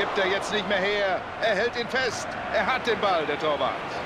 gibt er jetzt nicht mehr her. Er hält ihn fest. Er hat den Ball, der Torwart.